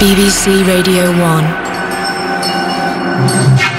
BBC Radio 1.